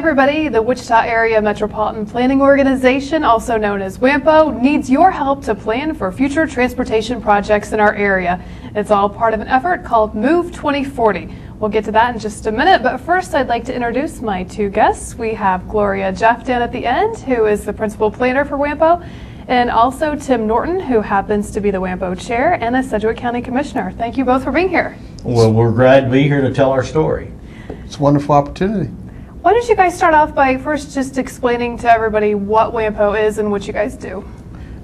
Hi, everybody. The Wichita Area Metropolitan Planning Organization, also known as WAMPO, needs your help to plan for future transportation projects in our area. It's all part of an effort called Move 2040. We'll get to that in just a minute, but first I'd like to introduce my two guests. We have Gloria Jeff down at the end, who is the principal planner for WAMPO, and also Tim Norton, who happens to be the WAMPO chair and a Sedgwick County Commissioner. Thank you both for being here. Well, we're glad to be here to tell our story. It's a wonderful opportunity. Why don't you guys start off by first just explaining to everybody what WAMPO is and what you guys do?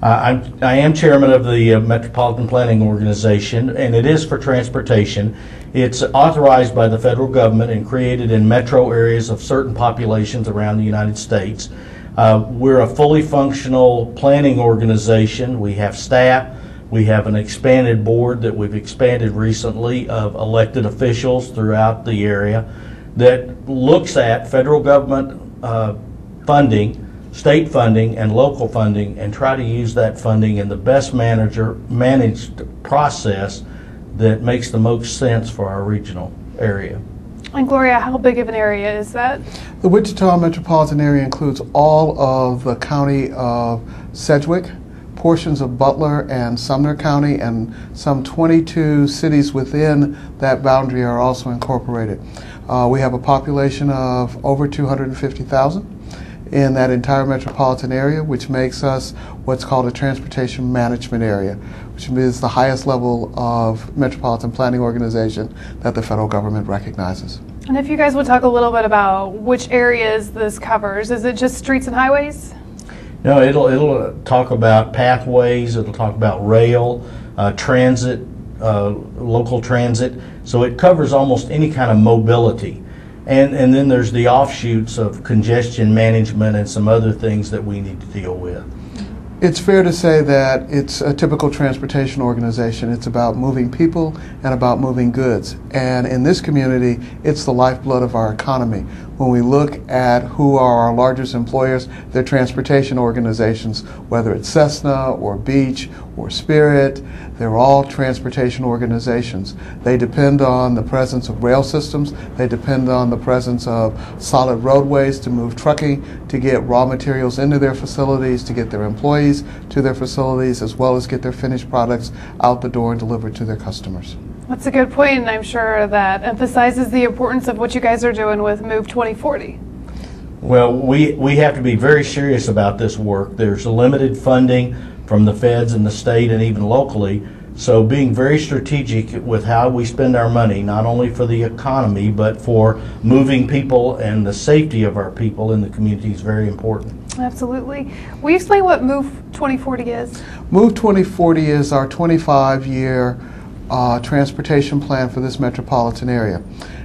Uh, I'm, I am chairman of the uh, Metropolitan Planning Organization, and it is for transportation. It's authorized by the federal government and created in metro areas of certain populations around the United States. Uh, we're a fully functional planning organization. We have staff. We have an expanded board that we've expanded recently of elected officials throughout the area that looks at federal government uh, funding, state funding, and local funding, and try to use that funding in the best manager managed process that makes the most sense for our regional area. And Gloria, how big of an area is that? The Wichita metropolitan area includes all of the county of Sedgwick, portions of Butler and Sumner County, and some 22 cities within that boundary are also incorporated. Uh, we have a population of over 250,000 in that entire metropolitan area, which makes us what's called a transportation management area, which is the highest level of metropolitan planning organization that the federal government recognizes. And if you guys would talk a little bit about which areas this covers, is it just streets and highways? No, it'll it'll talk about pathways. It'll talk about rail, uh, transit, uh, local transit. So it covers almost any kind of mobility. And, and then there's the offshoots of congestion management and some other things that we need to deal with. It's fair to say that it's a typical transportation organization. It's about moving people and about moving goods. And in this community, it's the lifeblood of our economy. When we look at who are our largest employers, they're transportation organizations, whether it's Cessna or Beech or Spirit, they're all transportation organizations. They depend on the presence of rail systems, they depend on the presence of solid roadways to move trucking, to get raw materials into their facilities, to get their employees to their facilities, as well as get their finished products out the door and delivered to their customers. That's a good point, and I'm sure that emphasizes the importance of what you guys are doing with Move 2040. Well, we, we have to be very serious about this work. There's limited funding from the feds and the state and even locally. So being very strategic with how we spend our money, not only for the economy, but for moving people and the safety of our people in the community is very important. Absolutely. Will you explain what Move 2040 is? Move 2040 is our 25 year uh, transportation plan for this metropolitan area.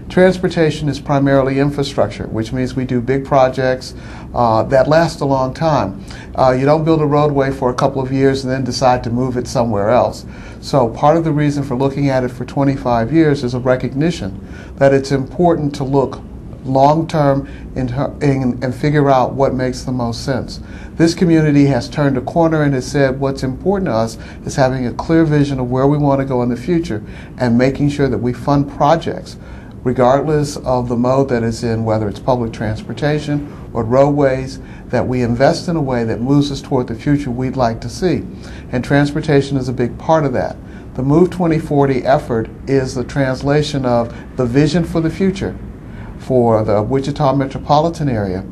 Transportation is primarily infrastructure, which means we do big projects uh, that last a long time. Uh, you don't build a roadway for a couple of years and then decide to move it somewhere else. So, part of the reason for looking at it for 25 years is a recognition that it's important to look long term and, and figure out what makes the most sense. This community has turned a corner and has said what's important to us is having a clear vision of where we want to go in the future and making sure that we fund projects regardless of the mode that it's in, whether it's public transportation or roadways, that we invest in a way that moves us toward the future we'd like to see. And transportation is a big part of that. The Move 2040 effort is the translation of the vision for the future for the Wichita metropolitan area,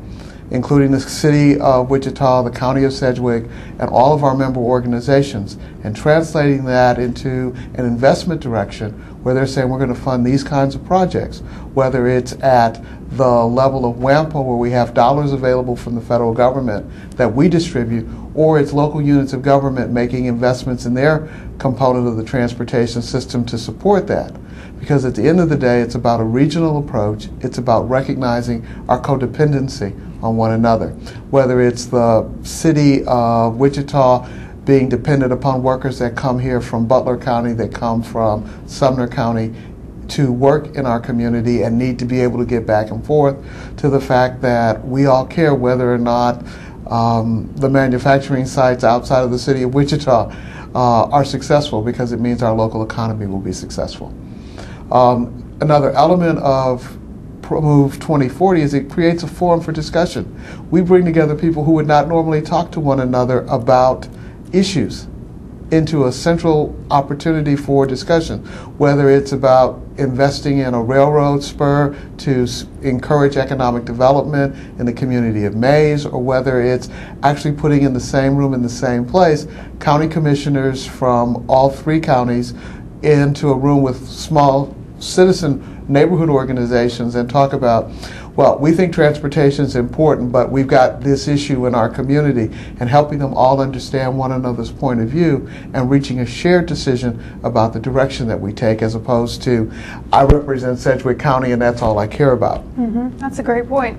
including the city of Wichita, the county of Sedgwick, and all of our member organizations, and translating that into an investment direction where they're saying we're going to fund these kinds of projects, whether it's at the level of WAMPO where we have dollars available from the federal government that we distribute, or it's local units of government making investments in their component of the transportation system to support that. Because at the end of the day, it's about a regional approach. It's about recognizing our codependency on one another. Whether it's the city of Wichita being dependent upon workers that come here from Butler County, that come from Sumner County to work in our community and need to be able to get back and forth, to the fact that we all care whether or not um, the manufacturing sites outside of the city of Wichita uh, are successful because it means our local economy will be successful. Um, another element of Move 2040 is it creates a forum for discussion. We bring together people who would not normally talk to one another about issues into a central opportunity for discussion, whether it's about investing in a railroad spur to encourage economic development in the community of Maize, or whether it's actually putting in the same room in the same place county commissioners from all three counties into a room with small citizen neighborhood organizations and talk about well, we think transportation is important, but we've got this issue in our community, and helping them all understand one another's point of view and reaching a shared decision about the direction that we take, as opposed to, I represent Sedgwick County and that's all I care about. That's a great point.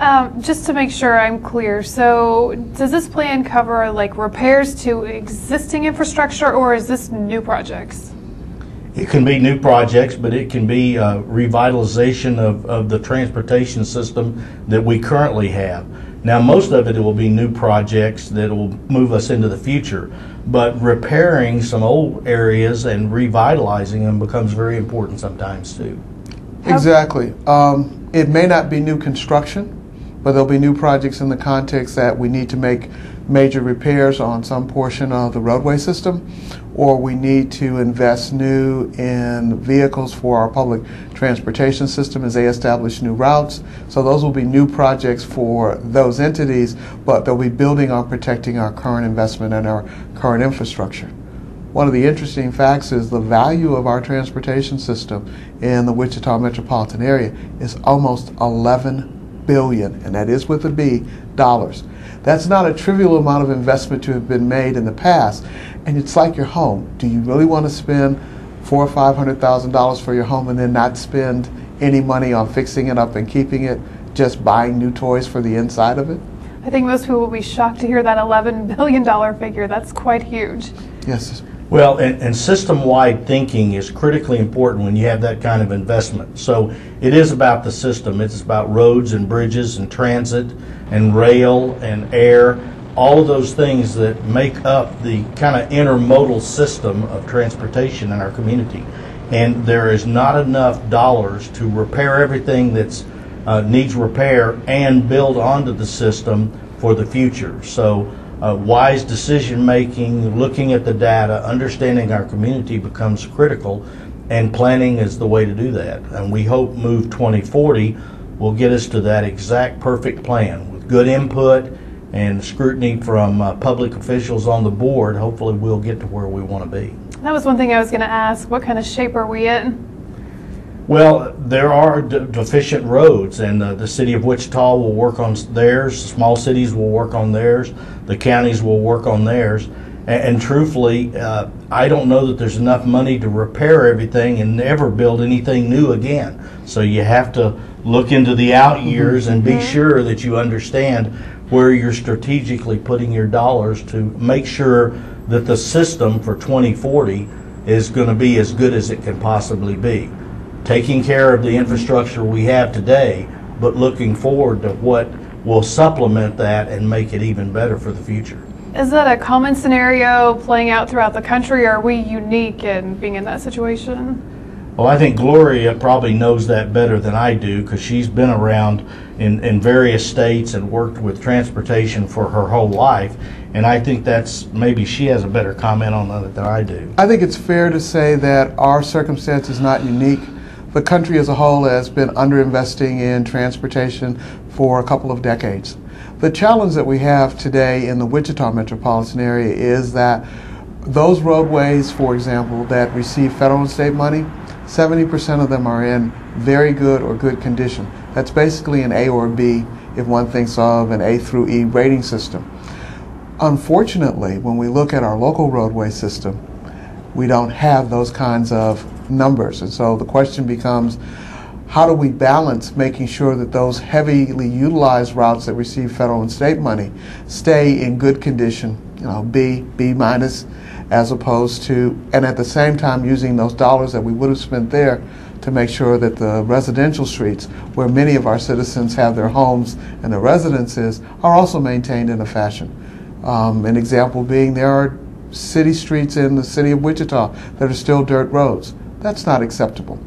Um, just to make sure I'm clear, so does this plan cover like repairs to existing infrastructure or is this new projects? It can be new projects, but it can be uh, revitalization of, of the transportation system that we currently have. Now, most of it will be new projects that will move us into the future, but repairing some old areas and revitalizing them becomes very important sometimes too. Exactly. Um, it may not be new construction, but there'll be new projects in the context that we need to make major repairs on some portion of the roadway system, or we need to invest new in vehicles for our public transportation system as they establish new routes. So those will be new projects for those entities, but they'll be building on protecting our current investment and our current infrastructure. One of the interesting facts is the value of our transportation system in the Wichita metropolitan area is almost 11 billion, and that is with a B, dollars. That's not a trivial amount of investment to have been made in the past. And it's like your home. Do you really want to spend four or five hundred thousand dollars for your home and then not spend any money on fixing it up and keeping it, just buying new toys for the inside of it? I think most people will be shocked to hear that $11 billion figure. That's quite huge. Yes. Well, and, and system-wide thinking is critically important when you have that kind of investment. So it is about the system. It's about roads and bridges and transit and rail and air, all of those things that make up the kind of intermodal system of transportation in our community. And there is not enough dollars to repair everything that's uh, needs repair and build onto the system for the future. So uh, wise decision making, looking at the data, understanding our community becomes critical, and planning is the way to do that. And we hope Move 2040 will get us to that exact perfect plan with good input and scrutiny from uh, public officials on the board. Hopefully, we'll get to where we want to be. That was one thing I was going to ask. What kind of shape are we in? Well, there are de- deficient roads, and uh, the city of Wichita will work on theirs. Small cities will work on theirs. The counties will work on theirs. And, and truthfully, uh, I don't know that there's enough money to repair everything and never build anything new again. So you have to look into the out years and be sure that you understand where you're strategically putting your dollars to make sure that the system for 2040 is going to be as good as it can possibly be taking care of the infrastructure we have today, but looking forward to what will supplement that and make it even better for the future. Is that a common scenario playing out throughout the country, or are we unique in being in that situation? Well, I think Gloria probably knows that better than I do because she's been around in, in various states and worked with transportation for her whole life. And I think that's maybe she has a better comment on that than I do. I think it's fair to say that our circumstance is not unique. The country as a whole has been underinvesting in transportation for a couple of decades. The challenge that we have today in the Wichita metropolitan area is that those roadways, for example, that receive federal and state money, 70% of them are in very good or good condition. That's basically an A or B if one thinks of an A through E rating system. Unfortunately, when we look at our local roadway system, we don't have those kinds of numbers. And so the question becomes how do we balance making sure that those heavily utilized routes that receive federal and state money stay in good condition, you know, B, B minus, as opposed to, and at the same time using those dollars that we would have spent there to make sure that the residential streets, where many of our citizens have their homes and their residences, are also maintained in a fashion. Um, an example being there are city streets in the city of Wichita that are still dirt roads. That's not acceptable.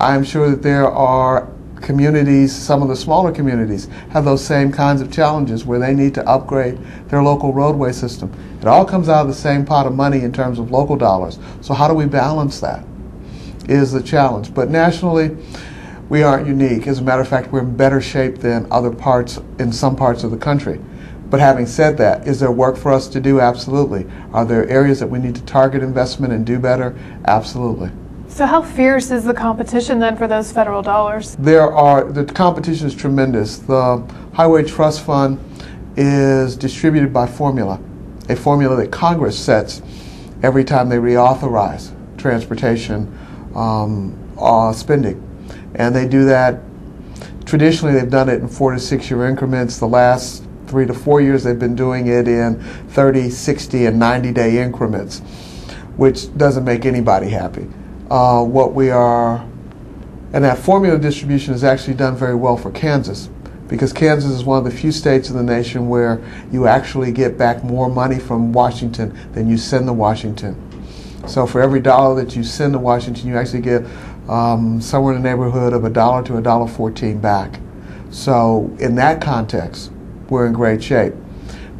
I'm sure that there are communities, some of the smaller communities, have those same kinds of challenges where they need to upgrade their local roadway system. It all comes out of the same pot of money in terms of local dollars. So, how do we balance that? Is the challenge. But nationally, we aren't unique. As a matter of fact, we're in better shape than other parts in some parts of the country. But having said that, is there work for us to do? Absolutely. Are there areas that we need to target investment and do better? Absolutely. So, how fierce is the competition then for those federal dollars? There are, the competition is tremendous. The Highway Trust Fund is distributed by formula, a formula that Congress sets every time they reauthorize transportation um, uh, spending. And they do that, traditionally, they've done it in four to six year increments. The last three to four years, they've been doing it in 30, 60, and 90 day increments, which doesn't make anybody happy. Uh, what we are, and that formula distribution is actually done very well for Kansas because Kansas is one of the few states in the nation where you actually get back more money from Washington than you send to Washington. So for every dollar that you send to Washington, you actually get um, somewhere in the neighborhood of a dollar to a dollar fourteen back. So in that context, we're in great shape.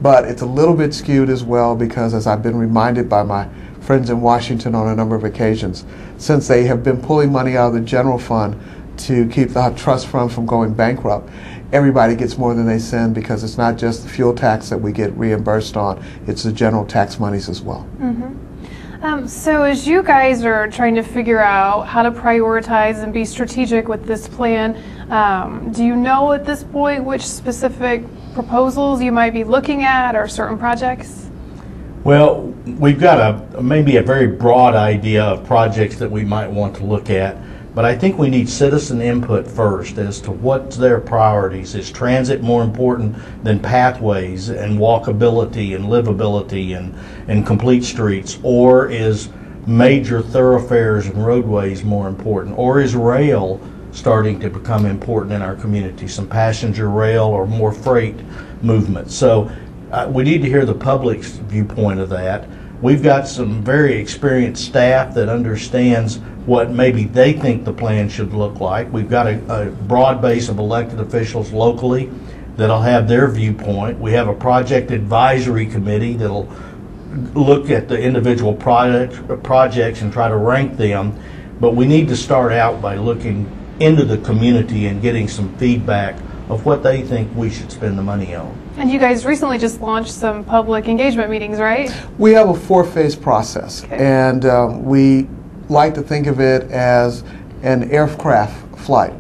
But it's a little bit skewed as well because, as I've been reminded by my friends in Washington on a number of occasions, since they have been pulling money out of the general fund to keep the trust fund from going bankrupt, everybody gets more than they send because it's not just the fuel tax that we get reimbursed on, it's the general tax monies as well. Mm-hmm. Um, so, as you guys are trying to figure out how to prioritize and be strategic with this plan, um, do you know at this point which specific proposals you might be looking at or certain projects? Well, we've got a maybe a very broad idea of projects that we might want to look at. But I think we need citizen input first as to what's their priorities. Is transit more important than pathways and walkability and livability and, and complete streets? Or is major thoroughfares and roadways more important? Or is rail starting to become important in our community? Some passenger rail or more freight movement. So uh, we need to hear the public's viewpoint of that. We've got some very experienced staff that understands what maybe they think the plan should look like. We've got a, a broad base of elected officials locally that'll have their viewpoint. We have a project advisory committee that'll look at the individual project, projects and try to rank them. But we need to start out by looking into the community and getting some feedback of what they think we should spend the money on. And you guys recently just launched some public engagement meetings, right? We have a four phase process, Okay. and um, we like to think of it as an aircraft flight.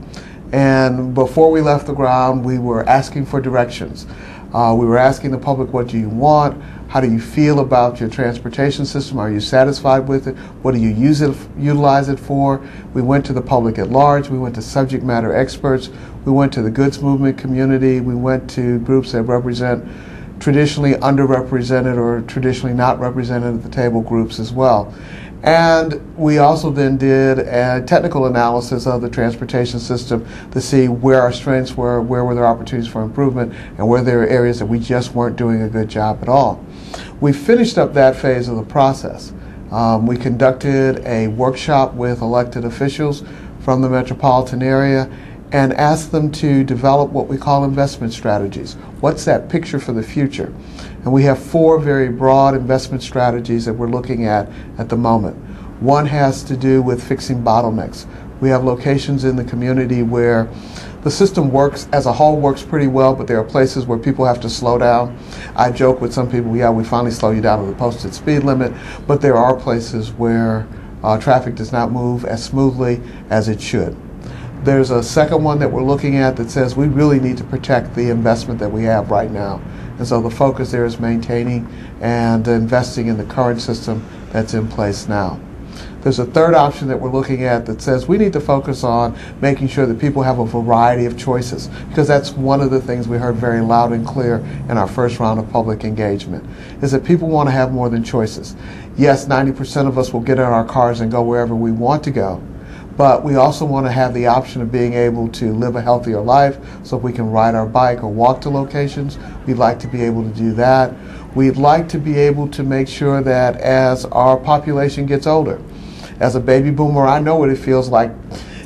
And before we left the ground, we were asking for directions. Uh, we were asking the public, what do you want? How do you feel about your transportation system? Are you satisfied with it? What do you use it, utilize it for? We went to the public at large. We went to subject matter experts. We went to the goods movement community. We went to groups that represent traditionally underrepresented or traditionally not represented at the table groups as well. And we also then did a technical analysis of the transportation system to see where our strengths were, where were there opportunities for improvement, and where there were areas that we just weren't doing a good job at all. We finished up that phase of the process. Um, we conducted a workshop with elected officials from the metropolitan area and ask them to develop what we call investment strategies. What's that picture for the future? And we have four very broad investment strategies that we're looking at at the moment. One has to do with fixing bottlenecks. We have locations in the community where the system works as a whole works pretty well, but there are places where people have to slow down. I joke with some people, yeah, we finally slow you down to the posted speed limit, but there are places where uh, traffic does not move as smoothly as it should. There's a second one that we're looking at that says we really need to protect the investment that we have right now. And so the focus there is maintaining and investing in the current system that's in place now. There's a third option that we're looking at that says we need to focus on making sure that people have a variety of choices because that's one of the things we heard very loud and clear in our first round of public engagement is that people want to have more than choices. Yes, 90% of us will get in our cars and go wherever we want to go, but we also want to have the option of being able to live a healthier life. So if we can ride our bike or walk to locations we'd like to be able to do that. We'd like to be able to make sure that as our population gets older as a baby boomer i know what it feels like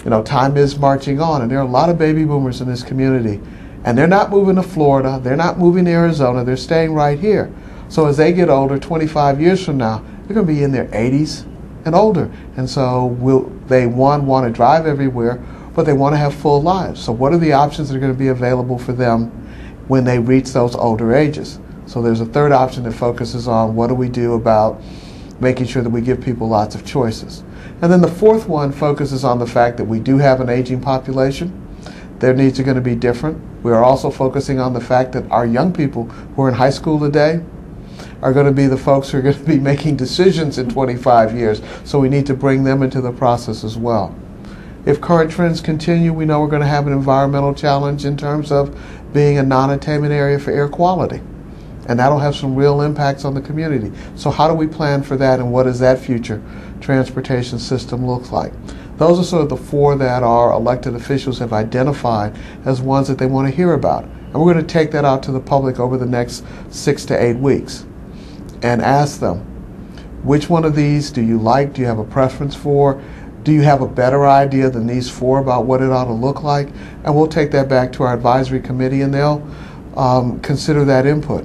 you know, time is marching on, and there are a lot of baby boomers in this community, and they're not moving to Florida, they're not moving to Arizona, they're staying right here. So as they get older, 25 years from now, they're going to be in their 80s and older, and so will they one want to drive everywhere, but they want to have full lives. So what are the options that are going to be available for them when they reach those older ages? So there's a third option that focuses on what do we do about making sure that we give people lots of choices. And then the fourth one focuses on the fact that we do have an aging population. Their needs are going to be different. We are also focusing on the fact that our young people who are in high school today are going to be the folks who are going to be making decisions in 25 years. So we need to bring them into the process as well. If current trends continue, we know we're going to have an environmental challenge in terms of being a non attainment area for air quality and that'll have some real impacts on the community. So how do we plan for that and what does that future transportation system look like? Those are sort of the four that our elected officials have identified as ones that they want to hear about. And we're going to take that out to the public over the next six to eight weeks and ask them, which one of these do you like? Do you have a preference for? Do you have a better idea than these four about what it ought to look like? And we'll take that back to our advisory committee and they'll um, consider that input.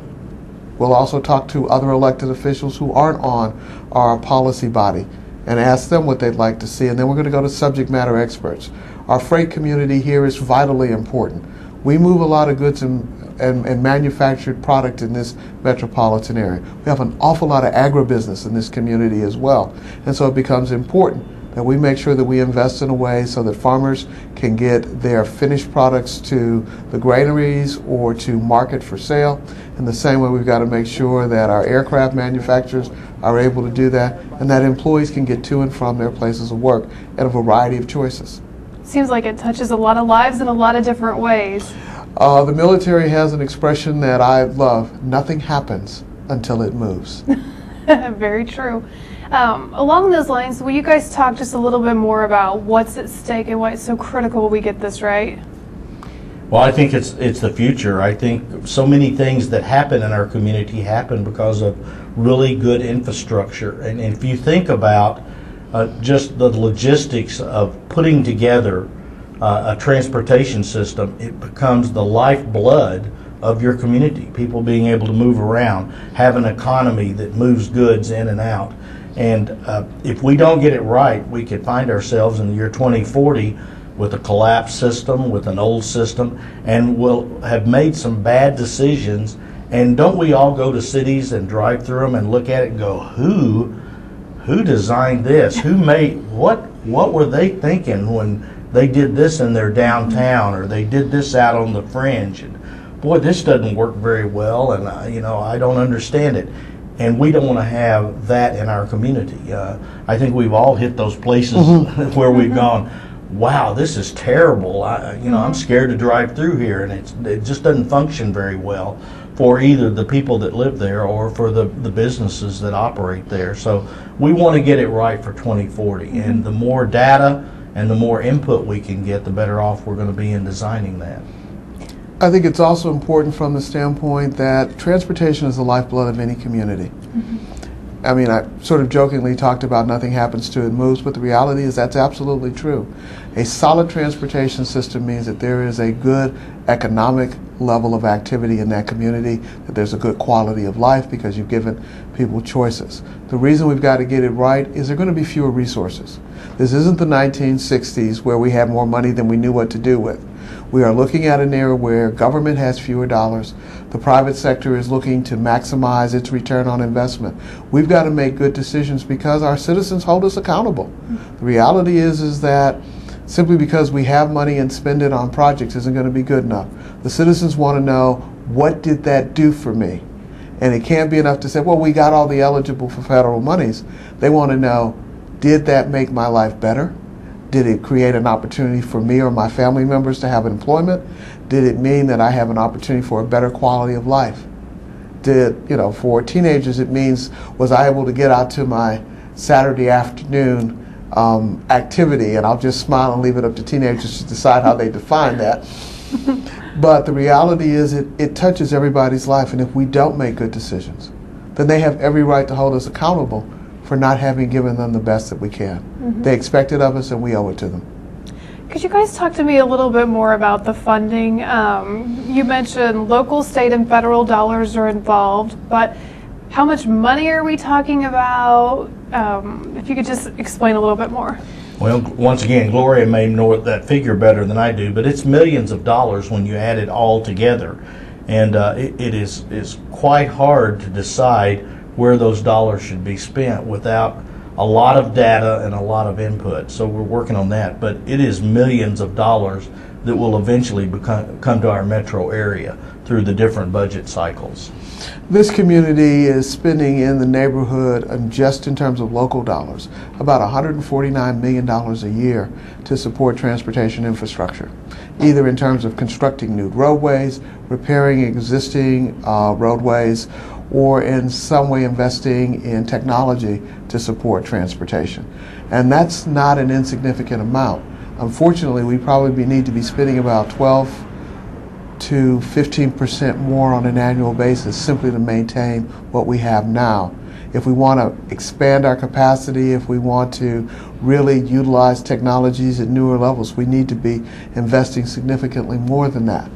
We'll also talk to other elected officials who aren't on our policy body and ask them what they'd like to see. And then we're going to go to subject matter experts. Our freight community here is vitally important. We move a lot of goods and, and, and, manufactured product in this metropolitan area. We have an awful lot of agribusiness in this community as well. And so it becomes important that we make sure that we invest in a way so that farmers can get their finished products to the granaries or to market for sale. In the same way, we've got to make sure that our aircraft manufacturers are able to do that and that employees can get to and from their places of work at a variety of choices. Seems like it touches a lot of lives in a lot of different ways. Uh, the military has an expression that I love nothing happens until it moves. Very true. Um, along those lines, will you guys talk just a little bit more about what's at stake and why it's so critical we get this right? Well, I think it's it's the future. I think so many things that happen in our community happen because of really good infrastructure. And, if you think about uh, just the logistics of putting together uh, a transportation system, it becomes the lifeblood of your community. People being able to move around, have an economy that moves goods in and out. And uh, if we don't get it right, we could find ourselves in the year 2040 with a collapsed system, with an old system, and we'll have made some bad decisions. And don't we all go to cities and drive through them and look at it and go, who, who designed this? Who made what? What were they thinking when they did this in their downtown or they did this out on the fringe? And boy, this doesn't work very well, and uh, you know I don't understand it and we don't want to have that in our community. Uh, I think we've all hit those places mm-hmm. where we've gone, wow, this is terrible. I, you know, I'm mm-hmm. scared to drive through here, and it's, it just doesn't function very well for either the people that live there or for the, the businesses that operate there. So we want to get it right for 2040, mm-hmm. and the more data and the more input we can get, the better off we're going to be in designing that. I think it's also important from the standpoint that transportation is the lifeblood of any community. Mm-hmm. I mean, I sort of jokingly talked about nothing happens to it moves, but the reality is that's absolutely true. A solid transportation system means that there is a good economic level of activity in that community, that there's a good quality of life because you've given people choices. The reason we've got to get it right is there are going to be fewer resources. This isn't the 1960s where we had more money than we knew what to do with. We are looking at an era where government has fewer dollars. The private sector is looking to maximize its return on investment. We've got to make good decisions because our citizens hold us accountable. The reality is is that simply because we have money and spend it on projects isn't going to be good enough. The citizens want to know what did that do for me? And it can't be enough to say, well, we got all the eligible for federal monies. They want to know, did that make my life better? Did it create an opportunity for me or my family members to have employment? Did it mean that I have an opportunity for a better quality of life? Did, you know, for teenagers, it means was I able to get out to my Saturday afternoon um, activity? And I'll just smile and leave it up to teenagers to decide how they define that. but the reality is, it, it touches everybody's life. And if we don't make good decisions, then they have every right to hold us accountable for not having given them the best that we can. Mm-hmm. They expect it of us, and we owe it to them. Could you guys talk to me a little bit more about the funding? Um, you mentioned local, state, and federal dollars are involved, but how much money are we talking about? Um, if you could just explain a little bit more. Well, once again, Gloria may know that figure better than I do, but it's millions of dollars when you add it all together. And uh, it, it is, is quite hard to decide where those dollars should be spent without a lot of data and a lot of input. So we're working on that, but it is millions of dollars that will eventually become, come to our metro area through the different budget cycles. This community is spending in the neighborhood, um, just in terms of local dollars, about $149 million a year to support transportation infrastructure, either in terms of constructing new roadways, repairing existing uh, roadways, or in some way investing in technology to support transportation. And that's not an insignificant amount. Unfortunately, we probably need to be spending about 12 to 15% more on an annual basis simply to maintain what we have now. If we want to expand our capacity, if we want to really utilize technologies at newer levels, we need to be investing significantly more than that.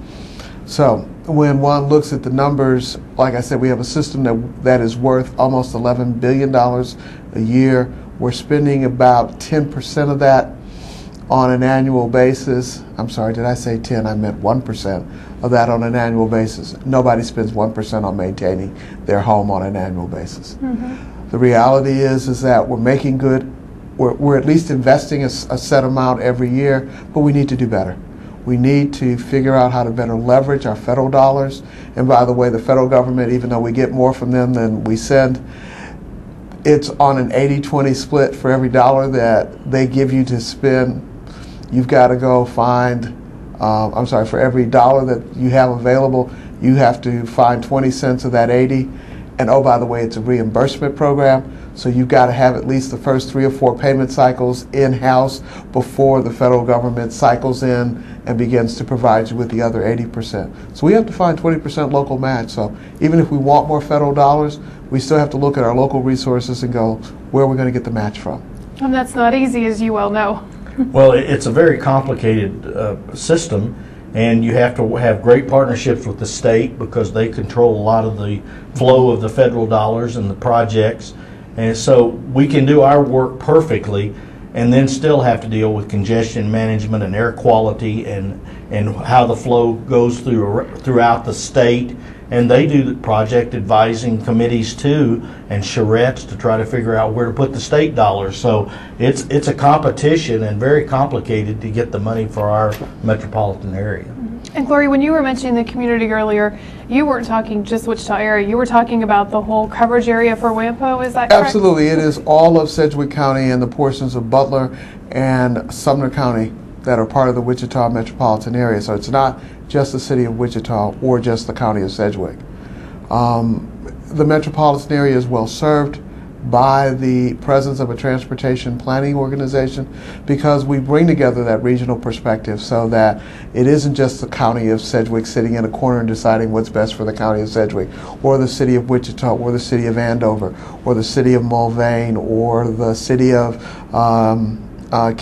So when one looks at the numbers, like I said, we have a system that, that is worth almost $11 billion a year. We're spending about 10% of that on an annual basis. I'm sorry, did I say 10? I meant 1% of that on an annual basis. Nobody spends 1% on maintaining their home on an annual basis. Mm-hmm. The reality is is that we're making good we're, we're at least investing a, a set amount every year, but we need to do better. We need to figure out how to better leverage our federal dollars. And by the way, the federal government, even though we get more from them than we send, it's on an 80 20 split for every dollar that they give you to spend. You've got to go find, um, I'm sorry, for every dollar that you have available, you have to find 20 cents of that 80. And oh, by the way, it's a reimbursement program. So you've got to have at least the first three or four payment cycles in house before the federal government cycles in and begins to provide you with the other 80%. So we have to find 20% local match. So even if we want more federal dollars, we still have to look at our local resources and go, where are we going to get the match from? And that's not easy, as you well know. Well, it's a very complicated uh, system, and you have to have great partnerships with the state because they control a lot of the flow of the federal dollars and the projects. And so we can do our work perfectly and then still have to deal with congestion management and air quality and and how the flow goes through throughout the state. And they do the project advising committees too and charrettes to try to figure out where to put the state dollars. So it's it's a competition and very complicated to get the money for our metropolitan area. And Gloria, when you were mentioning the community earlier, you weren't talking just Wichita area. You were talking about the whole coverage area for WAMPO. Is that correct? Absolutely. It is all of Sedgwick County and the portions of Butler and Sumner County that are part of the Wichita metropolitan area. So it's not just the city of Wichita or just the county of Sedgwick. Um, the metropolitan area is well served by the presence of a transportation planning organization because we bring together that regional perspective so that it isn't just the county of Sedgwick sitting in a corner and deciding what's best for the county of Sedgwick or the city of Wichita or the city of Andover or the city of Mulvane or the city of um, uh.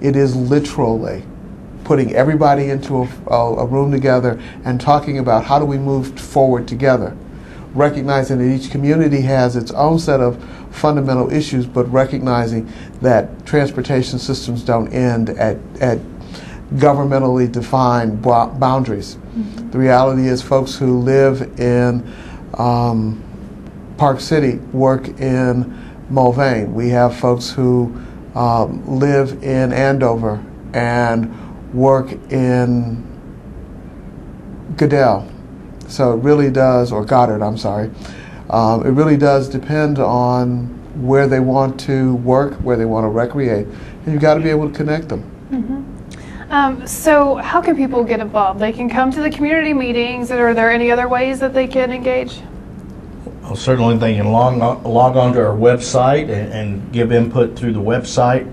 It is literally putting everybody into a, a room together and talking about how do we move forward together recognizing that each community has its own set of fundamental issues, but recognizing that transportation systems don't end at, at governmentally defined boundaries. Mm-hmm. The reality is, folks who live in um, Park City work in Mulvane. We have folks who um, live in Andover and work in Goodell so it really does, or Goddard, I'm sorry. Um, it really does depend on where they want to work, where they want to recreate, and you've got to be able to connect them. Mm-hmm. Um, so, how can people get involved? They can come to the community meetings, and are there any other ways that they can engage? Well, certainly they can log on, log on to our website and, and give input through the website.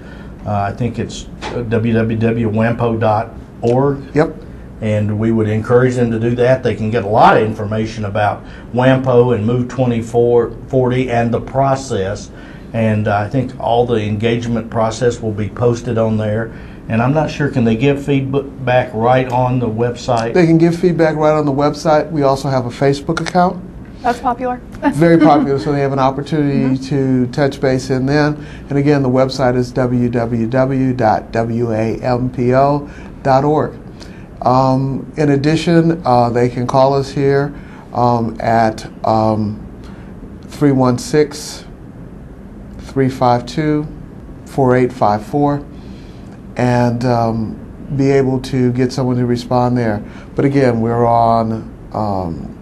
Uh, I think it's www.wampo.org. Yep and we would encourage them to do that. They can get a lot of information about WAMPO and Move 2040 and the process. And I think all the engagement process will be posted on there. And I'm not sure, can they give feedback right on the website? They can give feedback right on the website. We also have a Facebook account. That's popular. very popular, so they have an opportunity mm-hmm. to touch base in then. And again, the website is www.wampo.org. Um, in addition, uh, they can call us here um, at um, 316 352 4854 and um, be able to get someone to respond there. But again, we're on um,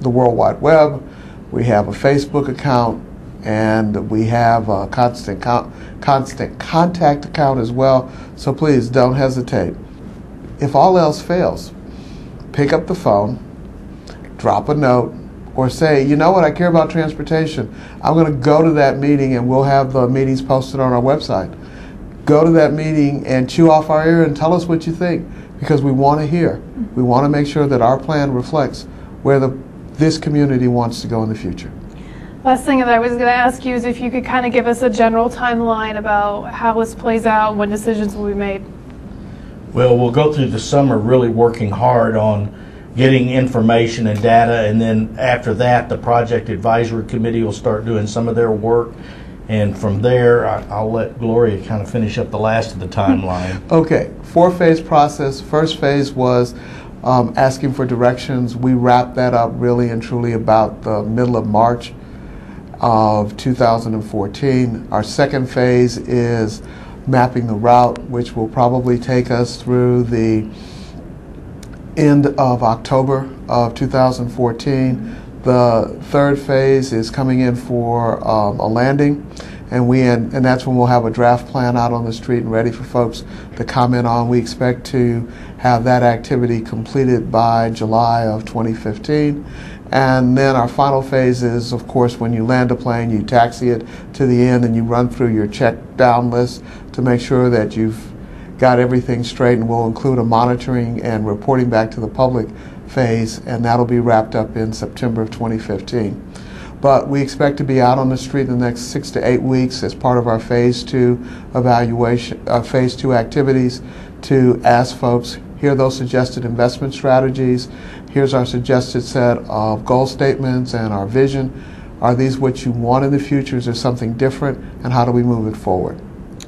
the World Wide Web. We have a Facebook account, and we have a constant con- constant contact account as well. So please don't hesitate. If all else fails, pick up the phone, drop a note, or say, you know what, I care about transportation. I'm going to go to that meeting, and we'll have the meetings posted on our website. Go to that meeting and chew off our ear and tell us what you think because we want to hear. We want to make sure that our plan reflects where the this community wants to go in the future. Last thing that I was going to ask you is if you could kind of give us a general timeline about how this plays out, when decisions will be made. Well, we'll go through the summer really working hard on getting information and data, and then after that, the project advisory committee will start doing some of their work. And from there, I'll let Gloria kind of finish up the last of the timeline. Okay, four phase process. First phase was um, asking for directions. We wrapped that up really and truly about the middle of March of 2014. Our second phase is mapping the route, which will probably take us through the end of October of 2014. The third phase is coming in for um, a landing, and we and that's when we'll have a draft plan out on the street and ready for folks to comment on. We expect to have that activity completed by July of 2015. And then our final phase is, of course, when you land a plane, you taxi it to the end and you run through your check down list to make sure that you've got everything straight. And we'll include a monitoring and reporting back to the public phase, and that'll be wrapped up in September of 2015. But we expect to be out on the street in the next six to eight weeks as part of our phase two evaluation, uh, phase two activities to ask folks here are those suggested investment strategies. Here's our suggested set of goal statements and our vision. Are these what you want in the future? Is there something different? And how do we move it forward?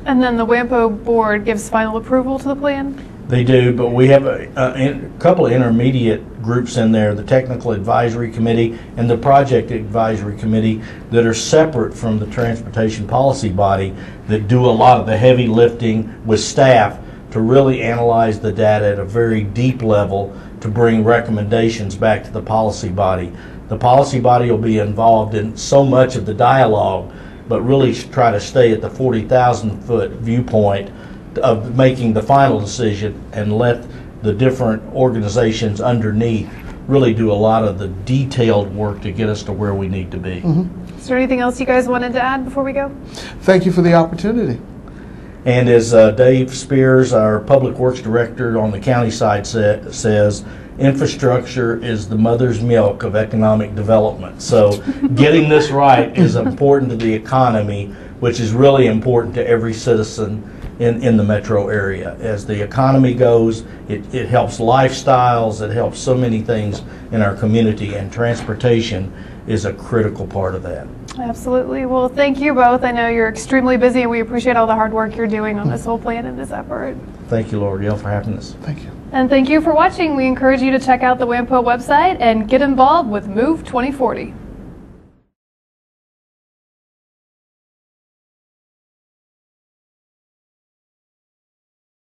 And then the WAMPO board gives final approval to the plan? They do, but we have a, a, in- couple of intermediate groups in there, the Technical Advisory Committee and the Project Advisory Committee, that are separate from the Transportation Policy Body, that do a lot of the heavy lifting with staff to really analyze the data at a very deep level to bring recommendations back to the policy body. The policy body will be involved in so much of the dialogue, but really try to stay at the 40,000 foot viewpoint of making the final decision and let the different organizations underneath really do a lot of the detailed work to get us to where we need to be. Mm-hmm. Is there anything else you guys wanted to add before we go? Thank you for the opportunity. And as uh, Dave Spears, our Public Works Director on the county side sa- says, infrastructure is the mother's milk of economic development. So getting this right is important to the economy, which is really important to every citizen in, in the metro area. As the economy goes, it, it helps lifestyles, it helps so many things in our community, and transportation is a critical part of that. Absolutely. Well, thank you both. I know you're extremely busy and we appreciate all the hard work you're doing on this whole plan and this effort. Thank you, L'Oreal, for having us. Thank you. And thank you for watching. We encourage you to check out the WAMPO website and get involved with Move 2040.